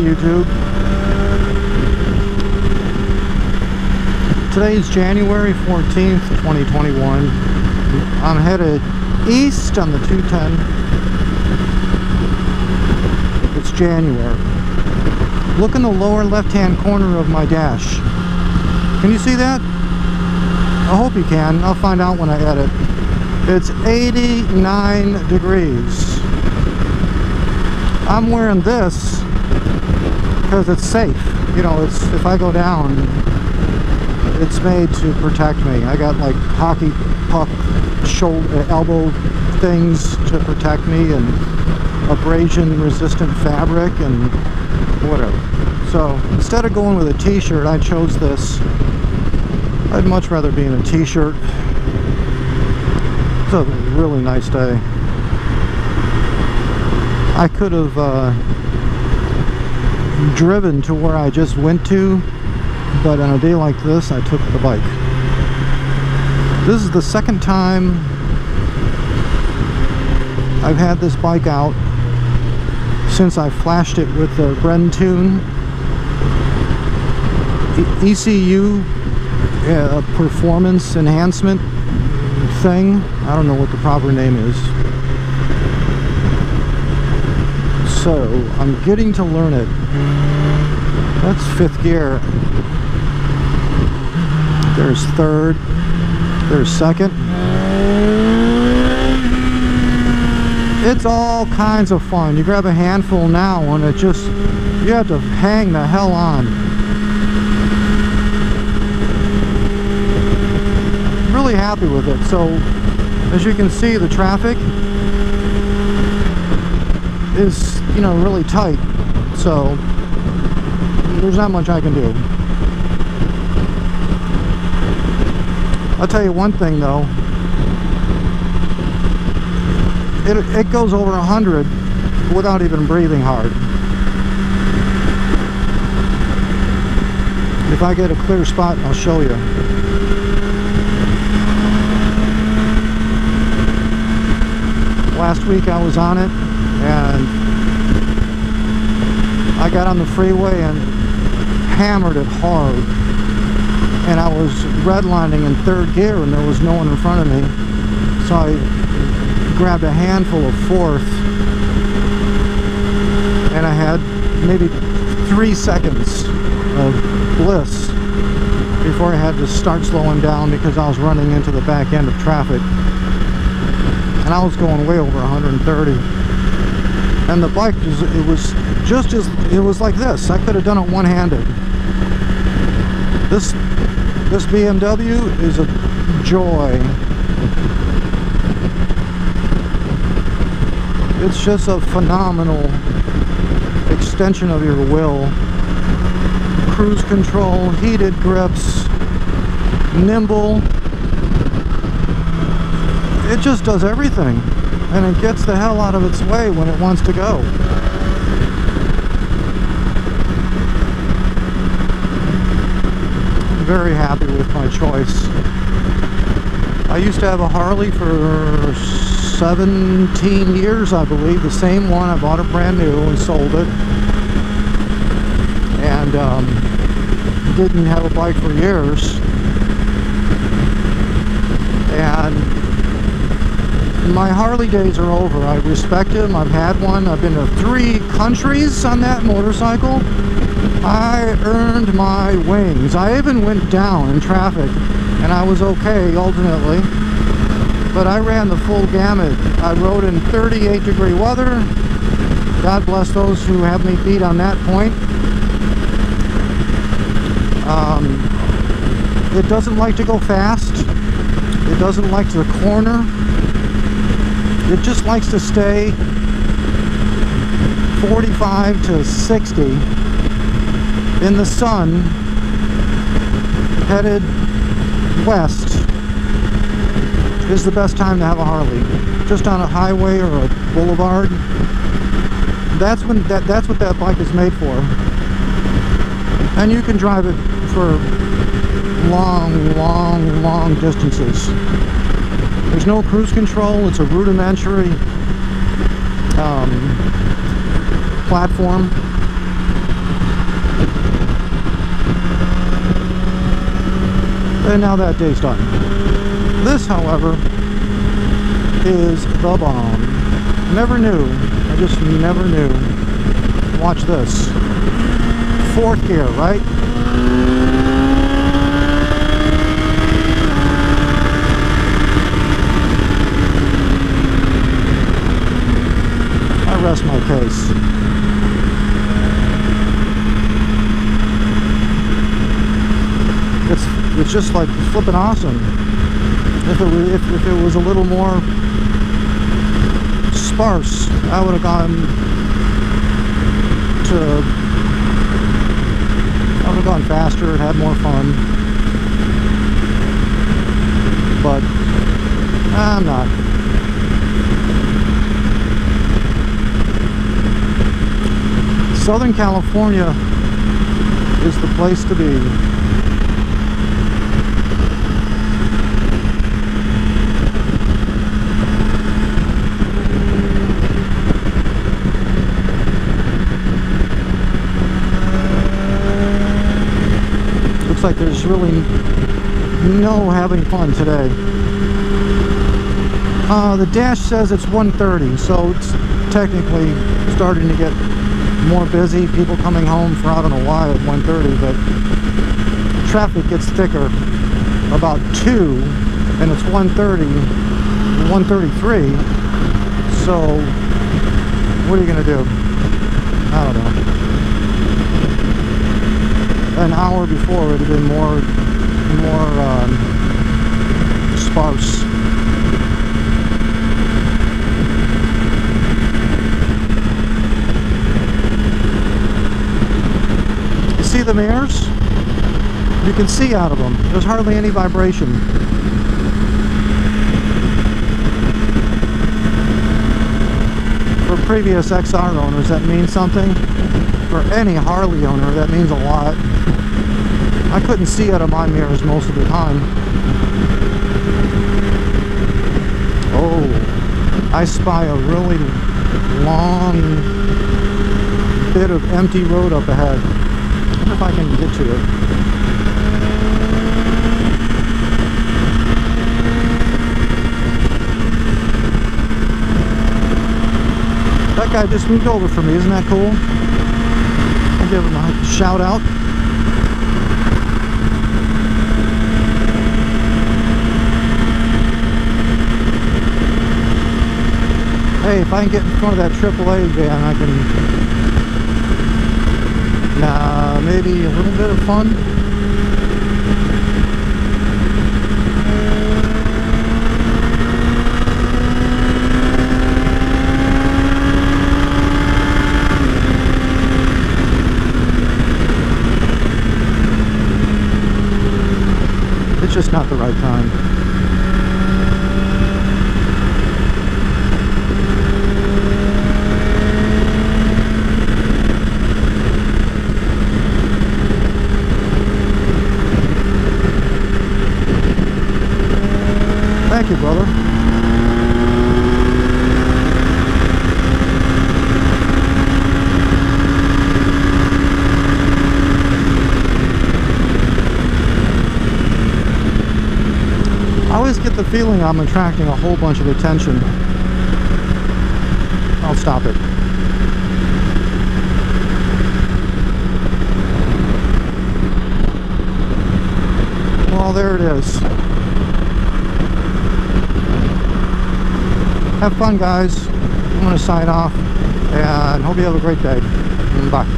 YouTube. is January 14th, 2021. I'm headed east on the 210. It's January. Look in the lower left-hand corner of my dash. Can you see that? I hope you can. I'll find out when I edit. It's 89 degrees. I'm wearing this because it's safe. You know, it's if I go down, it's made to protect me. I got like hockey puck shoulder, elbow things to protect me and abrasion resistant fabric and whatever. So instead of going with a t-shirt, I chose this. I'd much rather be in a t-shirt. It's a really nice day. I could have uh, driven to where I just went to, but on a day like this, I took the bike. This is the second time I've had this bike out since I flashed it with the Brentune ECU uh, performance enhancement thing. I don't know what the proper name is. So, I'm getting to learn it. That's fifth gear. There's third. There's second. It's all kinds of fun. You grab a handful now and it just, you have to hang the hell on. Really happy with it. So, as you can see, the traffic is, you know, really tight. So, there's not much I can do. I'll tell you one thing though. It, it goes over 100 without even breathing hard. If I get a clear spot, I'll show you. Last week I was on it and I got on the freeway and hammered it hard. And I was redlining in third gear and there was no one in front of me. So I grabbed a handful of fourth. And I had maybe three seconds of bliss before I had to start slowing down because I was running into the back end of traffic. And I was going way over 130 and the bike was, it was just as it was like this. I could have done it one-handed. This this BMW is a joy. It's just a phenomenal extension of your will. Cruise control heated grips nimble. It just does everything and it gets the hell out of its way when it wants to go. I'm very happy with my choice. I used to have a Harley for 17 years I believe the same one. I bought it brand new and sold it. And um, didn't have a bike for years. And my Harley days are over. I respect him. I've had one. I've been to three countries on that motorcycle. I earned my wings. I even went down in traffic and I was okay ultimately. But I ran the full gamut. I rode in 38 degree weather. God bless those who have me beat on that point. Um, it doesn't like to go fast. It doesn't like to corner. It just likes to stay 45 to 60 in the sun headed west is the best time to have a Harley. Just on a highway or a boulevard. That's when that that's what that bike is made for. And you can drive it for long, long, long distances. There's no cruise control. It's a rudimentary um, platform. And now that day's done. This, however, is the bomb. Never knew. I just never knew. Watch this. Fourth gear, right? I rest my case. It's it's just like flipping awesome. If it was, if, if it was a little more sparse, I would have gone to I would have gone faster and had more fun. But I'm not. Southern California is the place to be. Looks like there's really no having fun today. Uh, the dash says it's 1.30, so it's technically starting to get more busy. People coming home for I don't know why at 1.30, but traffic gets thicker about 2, and it's 1.30, 1.33, so what are you going to do? I don't know an hour before it would have been more more um, sparse. The mirrors? You can see out of them. There's hardly any vibration. For previous XR owners, that means something. For any Harley owner, that means a lot. I couldn't see out of my mirrors most of the time. Oh, I spy a really long bit of empty road up ahead. Wonder if I can get to it. That guy just moved over for me, isn't that cool? I'll give him a shout out. Hey, if I can get in front of that AAA van, I can... Maybe a little bit of fun. It's just not the right time. Thank you, brother. I always get the feeling I'm attracting a whole bunch of attention. I'll stop it. Well, there it is. Have fun, guys. I'm going to sign off and hope you have a great day. Bye.